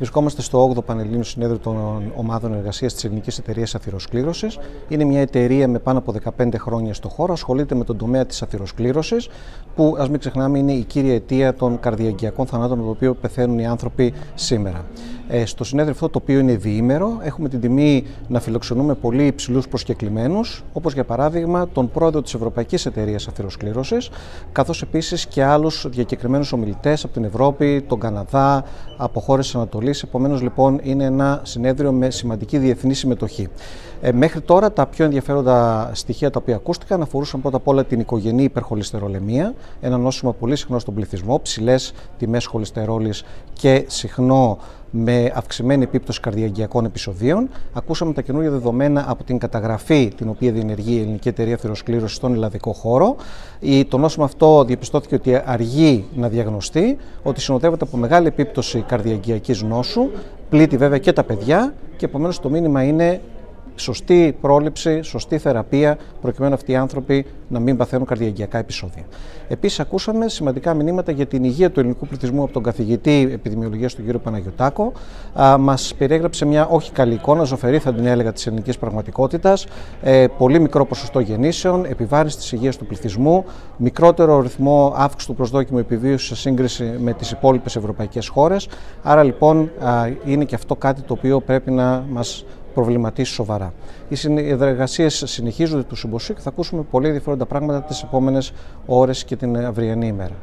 Βρισκόμαστε στο 8ο Πανελλήνιο Συνέδριο των Ομάδων Εργασίας της Ελληνικής Εταιρείας Αθυροσκλήρωσης. Είναι μια εταιρεία με πάνω από 15 χρόνια στο χώρο, ασχολείται με τον τομέα της αθυροσκλήρωσης, που ας μην ξεχνάμε είναι η κύρια αιτία των καρδιαγγειακών θανάτων, με το οποίο πεθαίνουν οι άνθρωποι σήμερα. Ε, στο συνέδριο αυτό, το οποίο είναι διήμερο, έχουμε την τιμή να φιλοξενούμε πολύ υψηλούς προσκεκλημένους, όπως για παράδειγμα τον πρόεδρο της Ευρωπαϊκής Εταιρείας Αθυροσκλήρωσης, καθώς επίσης και άλλους διακεκριμένους ομιλητές από την Ευρώπη, τον Καναδά, από χώρες Ανατολής Ανατολής. Επομένως λοιπόν είναι ένα συνέδριο με σημαντική διεθνή συμμετοχή. Ε, μέχρι τώρα τα πιο ενδιαφέροντα στοιχεία τα οποία ακούστηκαν αφορούσαν πρώτα απ' όλα την οικογενή υπερχολυστερολεμία, ένα νόσημα πολύ συχνό στον πληθυσμό, ψηλές τιμές χολυστερόλης και συχνό με αυξημένη επίπτωση καρδιαγγειακών επεισοδίων. Ακούσαμε τα καινούργια δεδομένα από την καταγραφή την οποία διενεργεί η Ελληνική Εταιρεία Θηροσκλήρωση στον ελλαδικό χώρο. Το νόσημα αυτό διαπιστώθηκε ότι αργεί να διαγνωστεί, ότι συνοδεύεται από μεγάλη επίπτωση καρδιαγγειακής νόσου, πλήττει βέβαια και τα παιδιά και επομένως το μήνυμα είναι σωστή πρόληψη, σωστή θεραπεία, προκειμένου αυτοί οι άνθρωποι να μην παθαίνουν καρδιαγγειακά επεισόδια. Επίσης, ακούσαμε σημαντικά μηνύματα για την υγεία του ελληνικού πληθυσμού από τον καθηγητή επιδημιολογίας του κ. Παναγιωτάκο. Μας περιέγραψε μια όχι καλή εικόνα, ζωφερή θα την έλεγα, της ελληνικής πραγματικότητας. Ε, πολύ μικρό ποσοστό γεννήσεων, επιβάρυνση της υγείας του πληθυσμού, μικρότερο ρυθμό αύξησης του προσδόκιμου επιβίωσης σε σύγκριση με τις υπόλοιπες ευρωπαϊκές χώρες. Άρα λοιπόν είναι και αυτό κάτι το οποίο πρέπει να μας προβληματίσει σοβαρά. Οι συνεργασίε συνεχίζονται του συμποσίου και θα ακούσουμε πολύ ενδιαφέροντα πράγματα τις επόμενες ώρες και την αυριανή ημέρα.